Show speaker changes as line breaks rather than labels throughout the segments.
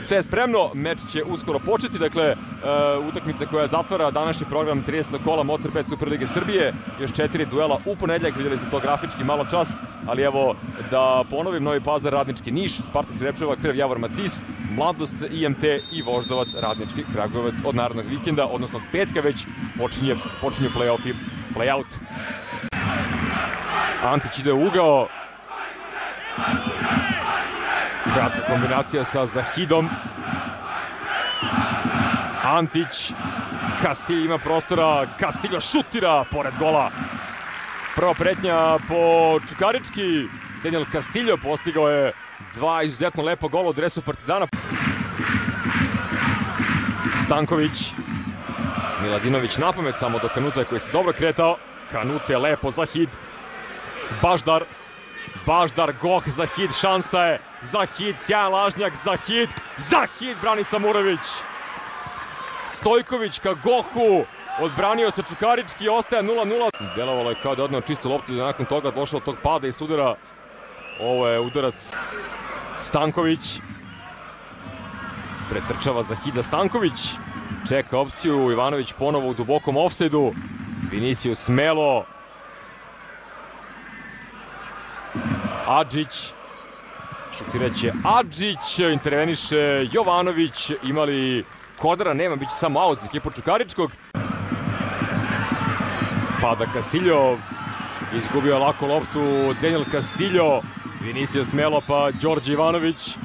Sve je spremno, meč će uskoro početi, dakle, uh, utakmica koja zatvara današnji program 30. kola Motorbet Superlige Srbije, još četiri duela u ponedljak, vidjeli ste to grafički malo čas, ali evo da ponovim, Novi Pazar, Radnički Niš, Spartak Repčeva, Krv Javor Matis, Mladost, IMT i Voždovac, Radnički Kragujevac od narednog vikenda, odnosno od petka već počinje, počinju play-off i play-out. Antić ide u ugao, Kratka kombinacija sa Zahidom. Antić. Kastilj ima prostora. Kastiljo šutira pored gola. Prva pretnja po Čukarički. Daniel Kastiljo postigao je dva izuzetno lepa gola u dresu Partizana. Stanković. Miladinović na pamet samo do Kanuta koji se dobro kretao. Kanute lepo za hid. Baždar Baždar, Goh, Zahid, šansa je. Zahid, sjajan lažnjak, Zahid, Zahid, brani Samurović. Stojković ka Gohu, odbranio se Čukarički, ostaje 0-0. Delovalo je kao da odnao čistu loptu da nakon toga došao od tog pada i sudara. Ovo je udarac Stanković. Pretrčava Zahida Stanković. Čeka opciju, Ivanović ponovo u dubokom offside-u. Vinicius smelo, Adžić. Šutiraće Adžić, interveniše Jovanović, imali Kodara, nema, bit će samo aut za ekipu Čukaričkog. Pada Castillo, izgubio lako loptu Daniel Castillo, Vinicio Smelo pa Đorđe Ivanović.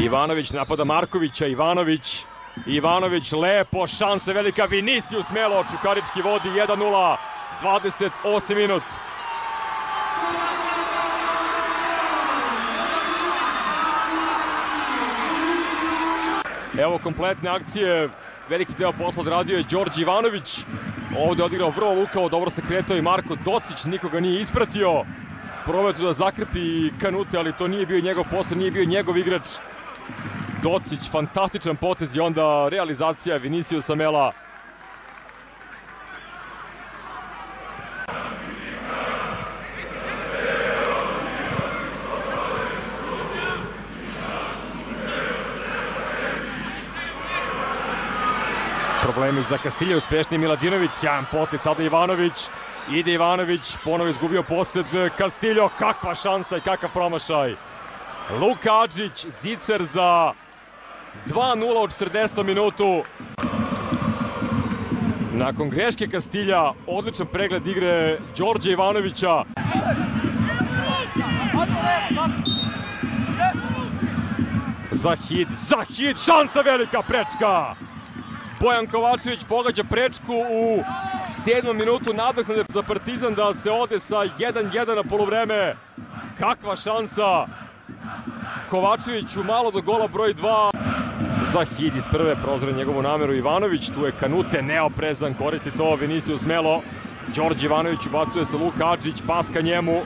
Ivanović napada Markovića, Ivanović, Ivanović lepo, šansa velika, Vinicius Smelo, Čukarički vodi 1-0. 28 minut. Evo kompletne akcije, veliki deo posla odradio je Đorđe Ivanović. Ovde je odigrao vrlo lukavo, dobro se kretao i Marko Docić, nikoga nije ispratio. Probao da zakrpi kanute, ali to nije bio njegov posao, nije bio njegov igrač. Docić, fantastičan potez i onda realizacija Viniciusa Mela Problemi za Kastilja, uspešni Miladinović, sjajan potez, sada Ivanović, ide Ivanović, ponovo izgubio posed, Kastiljo, kakva šansa i kakav promašaj. Luka Adžić, Zicer za 2-0 od 40. minutu. Nakon greške Kastilja, odličan pregled igre Đorđe Ivanovića. Zahid, Zahid, šansa velika prečka! Bojan Kovačević pogađa prečku u sedmom minutu nadoknade za Partizan da se ode sa 1-1 na polovreme. Kakva šansa! Kovačević u malo do gola broj 2. Zahid iz prve prozore njegovu nameru Ivanović, tu je Kanute neoprezan, koristi to Vinicius Melo. Đorđe Ivanović ubacuje se Luka Adžić, pas ka njemu.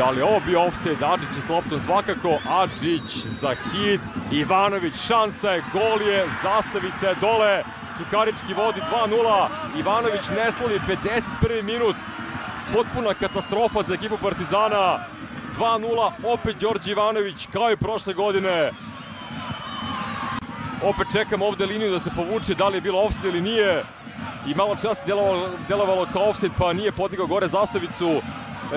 Da li ovo bio offside? Adžić je s loptom svakako. Adžić za hit. Ivanović šansa je, gol je, zastavica je dole. Čukarički vodi 2-0. Ivanović ne slovi 51. minut. Potpuna katastrofa za ekipu Partizana. 2-0, opet Đorđe Ivanović, kao i prošle godine. Opet čekam ovde liniju da se povuče, da li je bilo offside ili nije. I malo čas delovalo, delovalo kao offside, pa nije podigao gore zastavicu.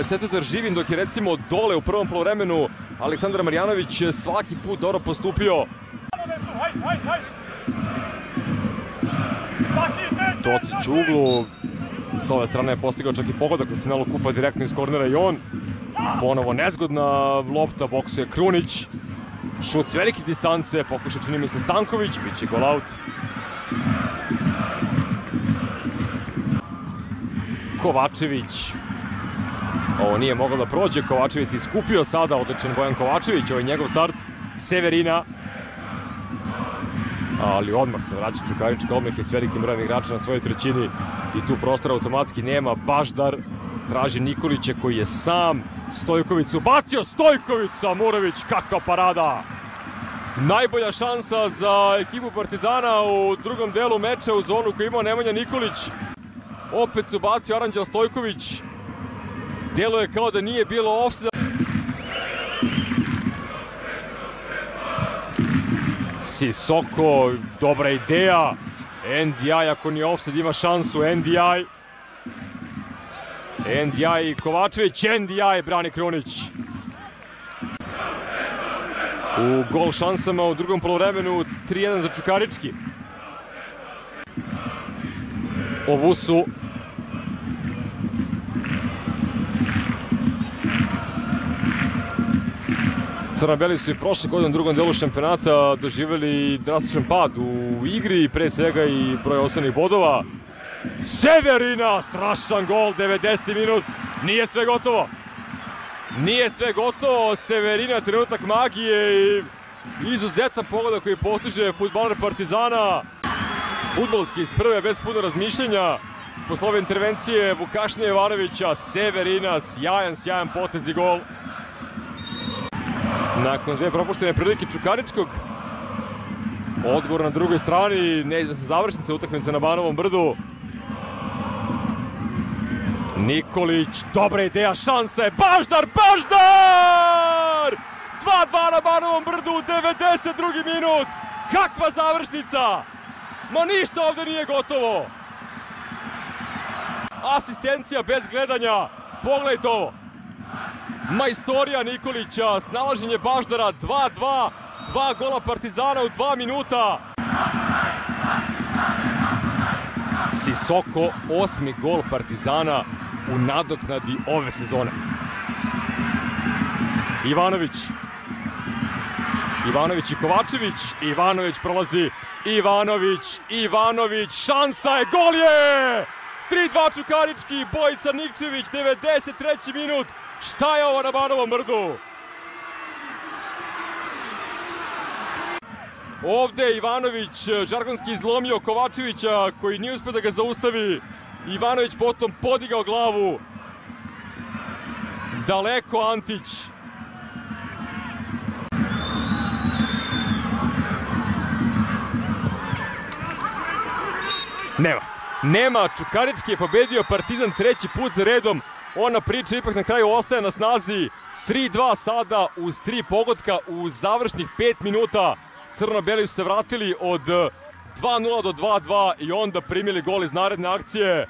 Svetozar Živin, dok je recimo dole u prvom polovremenu Aleksandar Marjanović svaki put dobro postupio. Tocić u uglu, sa ove strane je postigao čak i pogodak u finalu kupa direktno iz kornera i on. Ponovo nezgodna lopta, boksuje Krunić. Šut s velike distance, pokuša čini mi se Stanković, bit će gol out. Kovačević, Ovo nije moglo da prođe, Kovačević iskupio sada, odličan Bojan Kovačević, ovo je njegov start, Severina. Ali odmah se vraća Čukarička, odmah je s velikim brojem igrača na svojoj trećini i tu prostora automatski nema. Baždar traži Nikolića koji je sam, Stojković su bacio, Stojković, Samurović, kakva parada! Najbolja šansa za ekipu Partizana u drugom delu meča u zonu koju imao Nemanja Nikolić. Opet su bacio Aranđel Stojković, Delo je kao da nije bilo ofsida. Sisoko, dobra ideja. NDI, ako nije offside, ima šansu. NDI. NDI Kovačević, NDI brani Krunić. U gol šansama u drugom polovremenu 3-1 za Čukarički. Ovusu Crnabeli su i prošle godine u drugom delu šampionata doživjeli drastičan pad u igri, pre svega i broj osnovnih bodova. Severina, strašan gol, 90. minut, nije sve gotovo. Nije sve gotovo, Severina, trenutak magije i izuzetan pogodak koji postiže futbaler Partizana. Futbolski iz prve, bez puno razmišljenja. Posle ove intervencije Vukašnje Jovanovića, Severina, sjajan, sjajan potez i gol. Nakon dve propuštene prilike Čukaričkog, odgovor na drugoj strani, neizvesna završnica utakmice na Banovom brdu. Nikolić, dobra ideja, šansa je, Baždar, Baždar! 2-2 na Banovom brdu, 92. minut, kakva završnica! Ma ništa ovde nije gotovo! Asistencija bez gledanja, pogledajte ovo! Majstorija Nikolića, snalaženje Baždara, 2-2, dva gola Partizana u dva minuta. Sisoko, osmi gol Partizana u nadoknadi ove sezone. Ivanović. Ivanović i Kovačević. Ivanović prolazi. Ivanović, Ivanović, šansa je, gol je! 3-2 Čukarički, Bojica Nikčević, 93. minut. Šta je ovo na Banovom brdu? Ovde Ivanović žargonski izlomio Kovačevića koji nije uspio da ga zaustavi. Ivanović potom podigao glavu. Daleko Antić. Nema. Nema, Čukarički je pobedio Partizan treći put za redom. Ona priča ipak na kraju ostaje na snazi. 3-2 sada uz tri pogotka u završnih 5 minuta. Crno-beli su se vratili od 2-0 do 2-2 i onda primili gol iz naredne akcije.